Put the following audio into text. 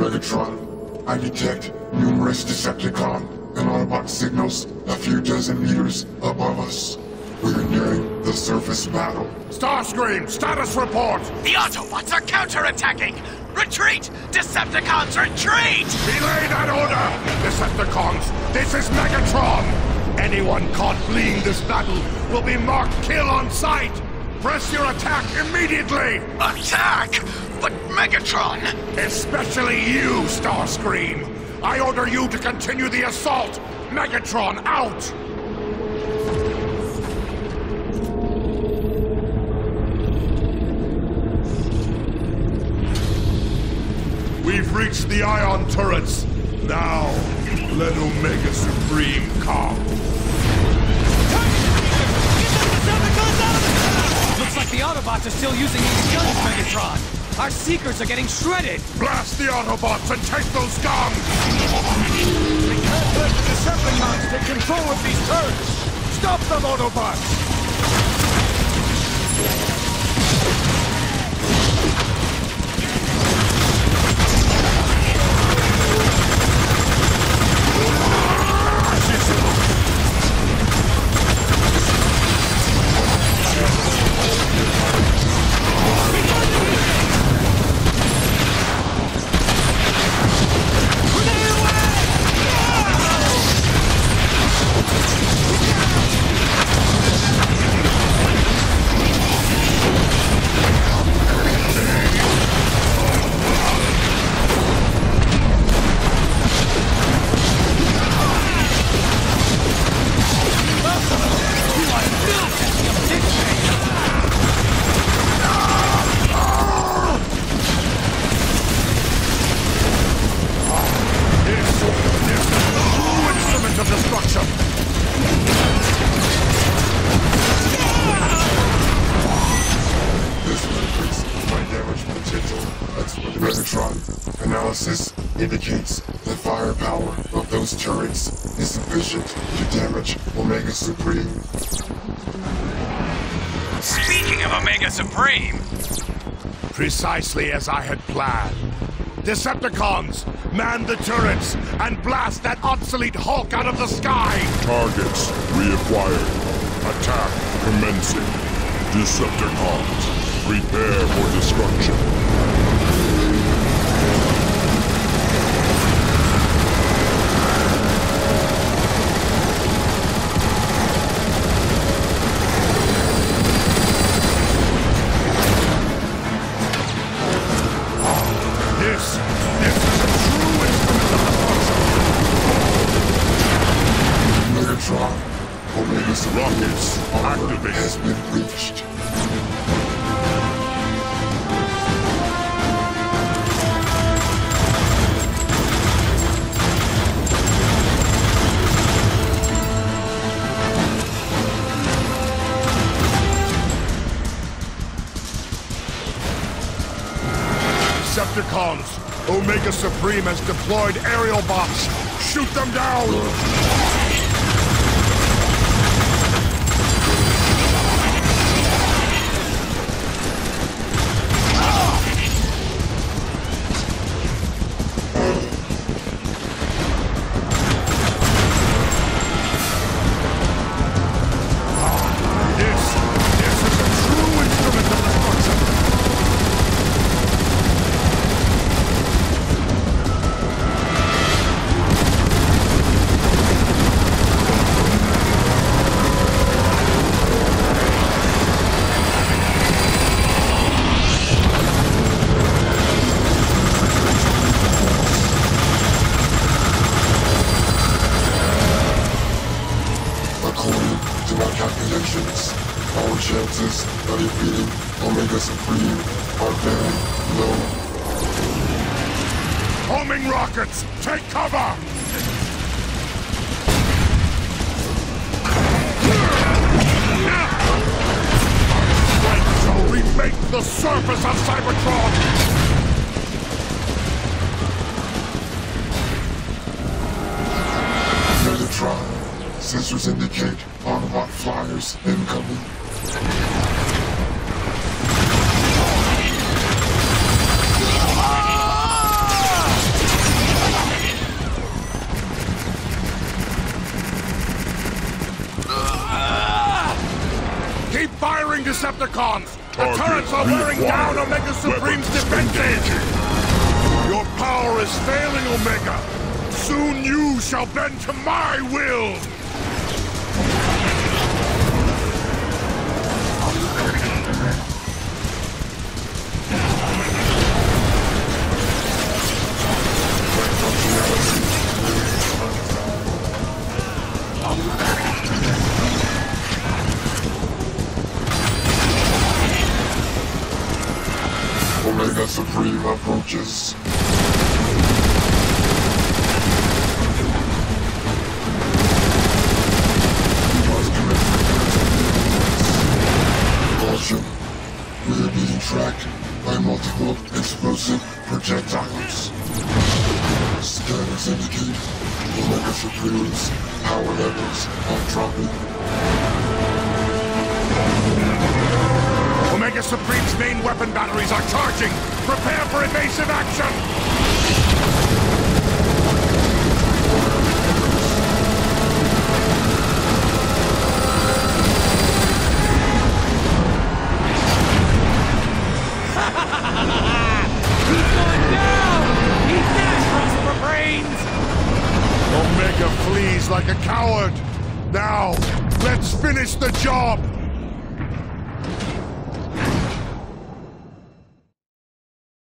Megatron, I detect numerous Decepticon and Autobot signals a few dozen meters above us. We're nearing the surface battle. Starscream, status report! The Autobots are counterattacking! Retreat! Decepticons, retreat! Belay that order! Decepticons, this is Megatron! Anyone caught fleeing this battle will be marked kill on sight! Press your attack immediately! Attack! But Megatron! Especially you, Starscream! I order you to continue the assault! Megatron out! We've reached the ion turrets. Now, let Omega Supreme come. Looks like the Autobots are still using these guns, Megatron. Our Seekers are getting shredded. Blast the Autobots and take those guns! We can't let the Decepticons take control of these turrets! Stop them, Autobots! Analysis indicates the firepower of those turrets is sufficient to damage Omega Supreme. Speaking of Omega Supreme, Precisely as I had planned. Decepticons, man the turrets and blast that obsolete Hulk out of the sky! Targets reacquired. Attack commencing. Decepticons, prepare for destruction. Supreme's activate. has been breached. Decepticons, Omega Supreme has deployed aerial bots. Shoot them down! To my calculations, our chances of defeating Omega Supreme are very low. Homing rockets! Take cover! Shall remake the surface of Cybertron! sensors indicate Onslaught flyers incoming. Keep firing, Decepticons! Target the turrets are wearing down Omega Supreme's defenses! Your power is failing, Omega! Soon you shall bend to my will! Omega Supreme approaches. Caution. We are being tracked by multiple explosive projectiles. Scanners indicate the Omega Supreme's power levels are dropping. Omega Supreme's main weapon batteries are charging! Prepare for evasive action! He's going down! He's dashed for brains! Omega flees like a coward! Now, let's finish the job!